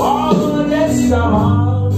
Oh, yes, I'm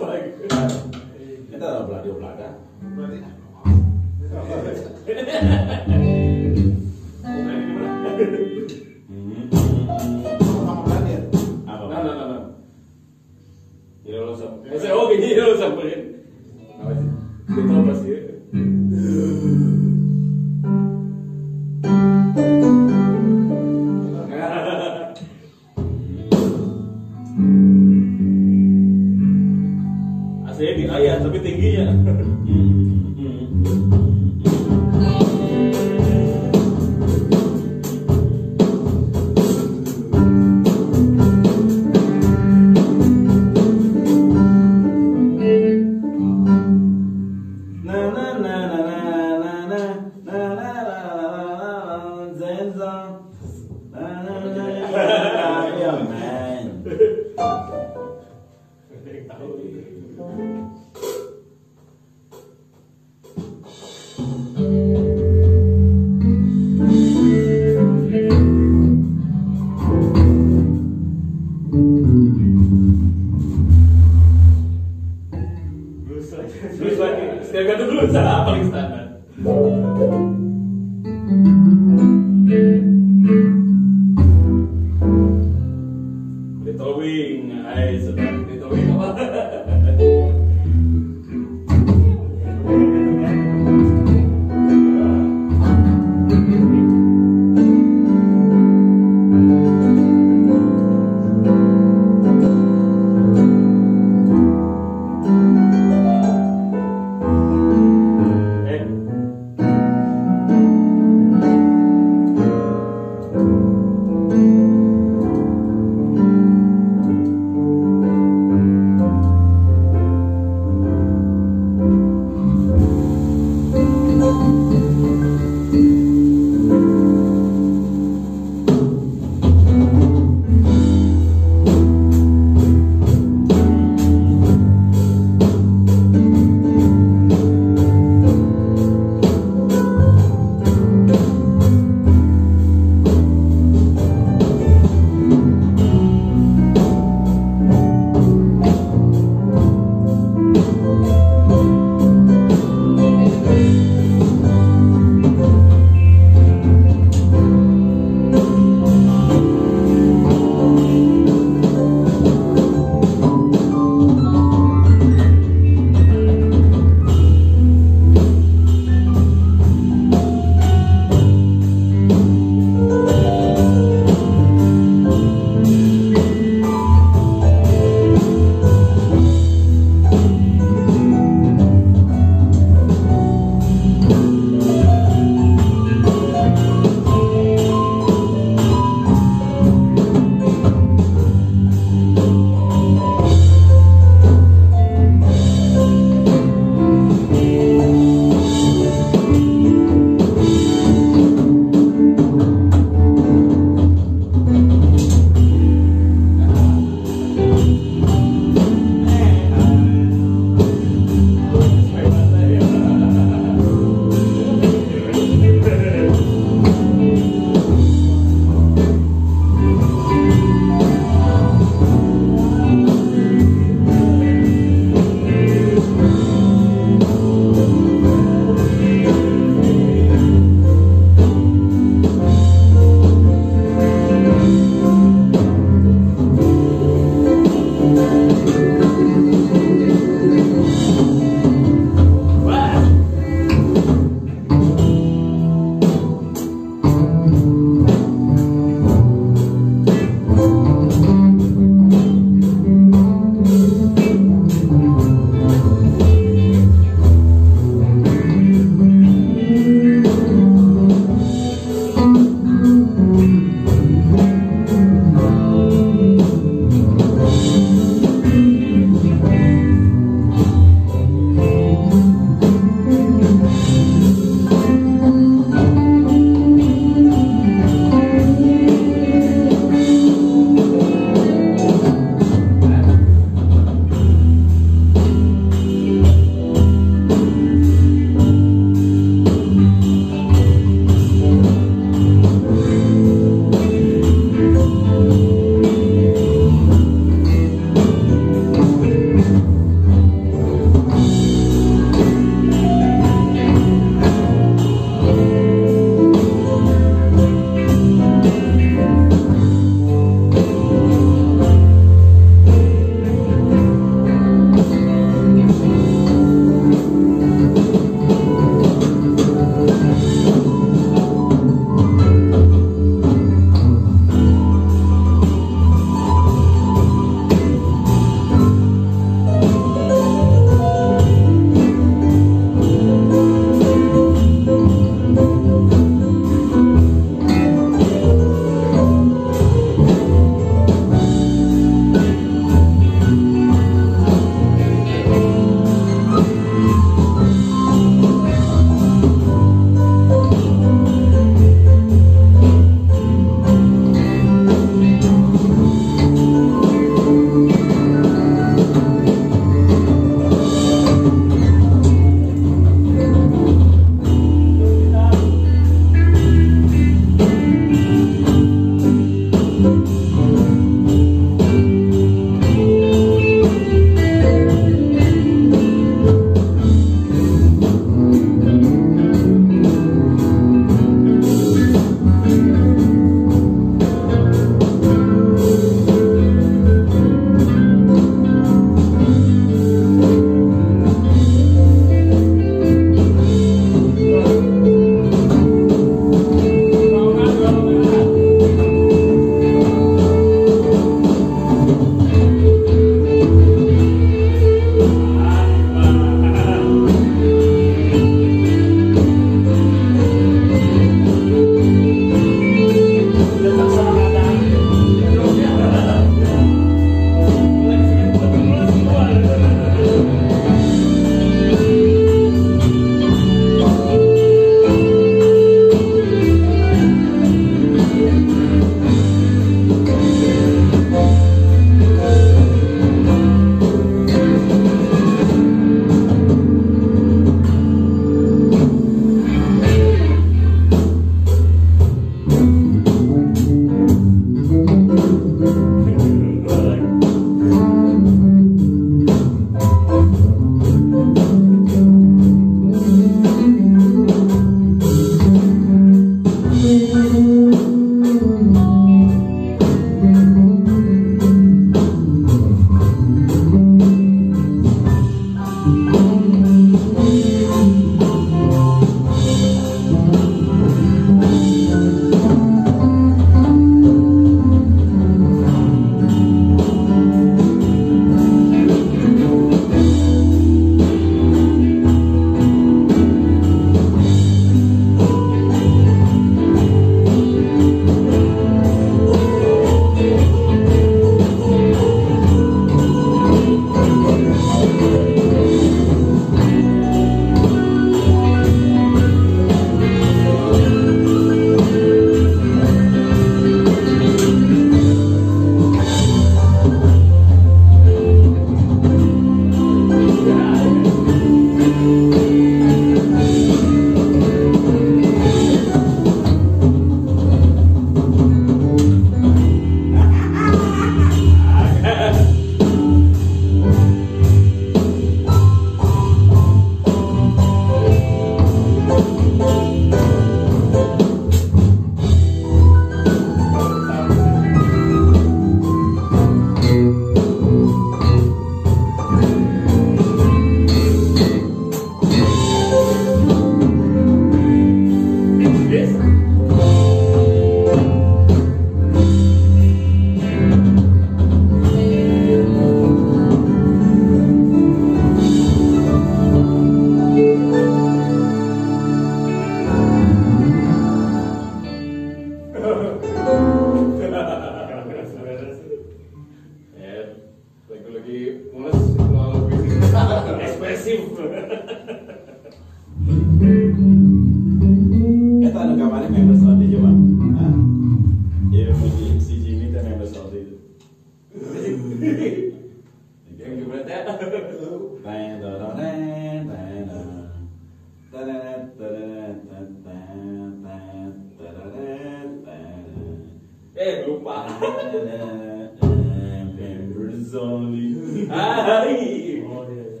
is only. Aye. Oh, yeah, yeah,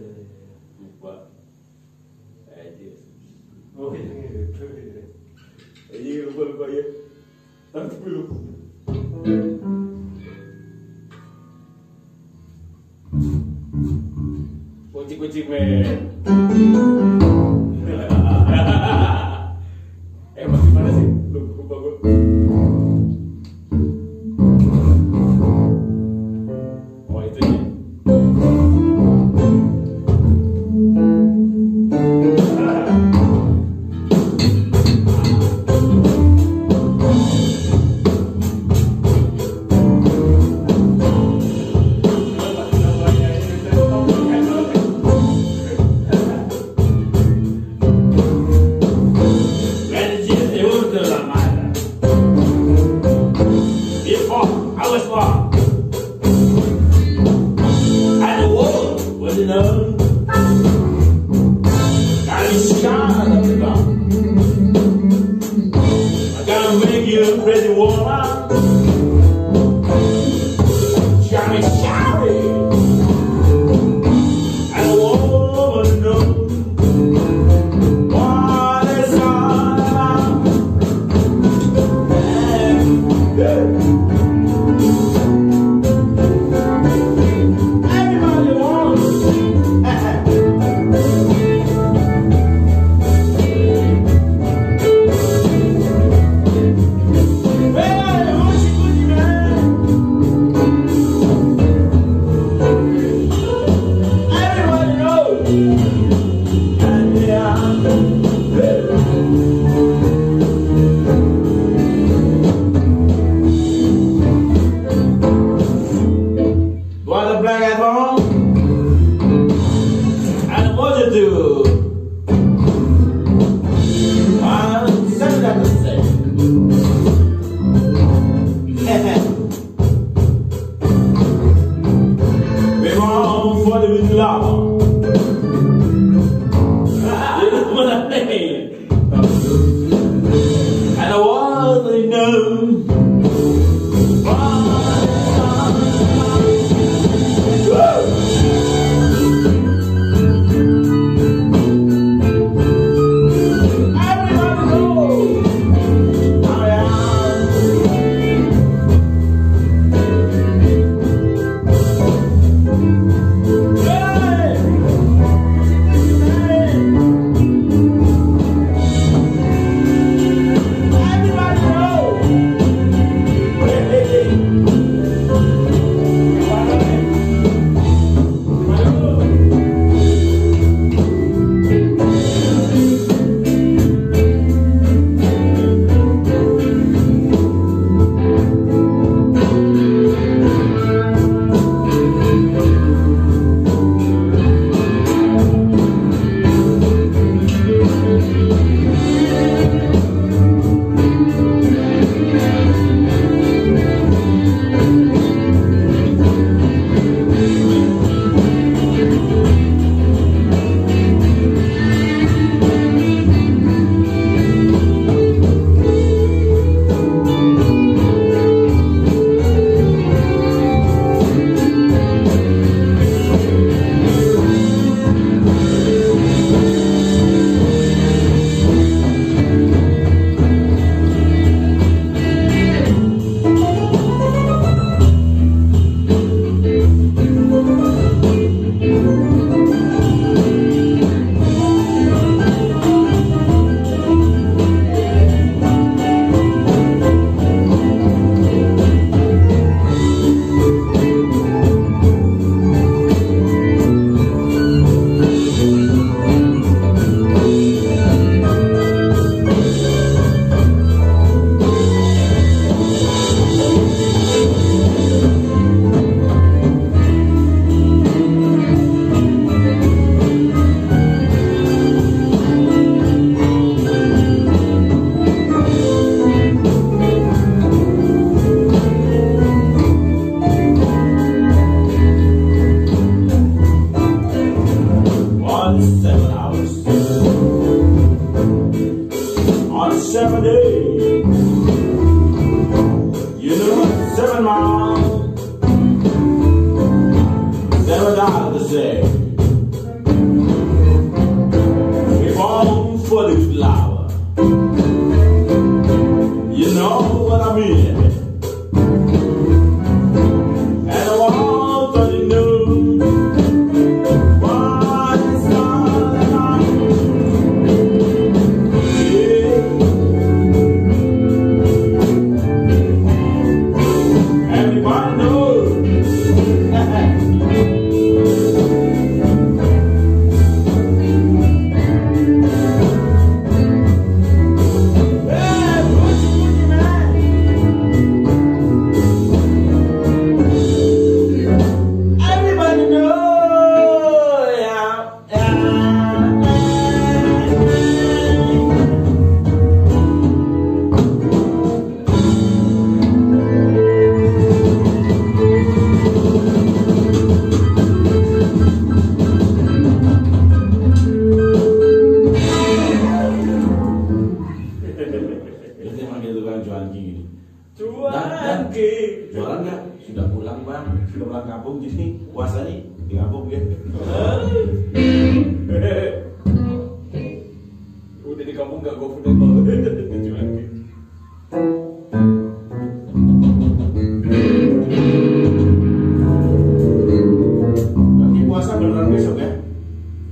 yeah. But, I did. Okay. Are you going to put it? That's beautiful. What's it, what's it, man?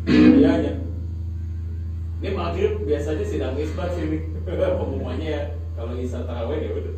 dia aja ini maghrib biasanya sidang isbat sini pengumumannya ya. Kalau isya taraweh ya udah.